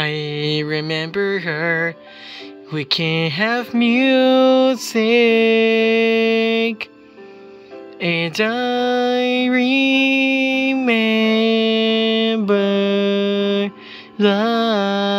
I remember her. We can have music. And I remember love.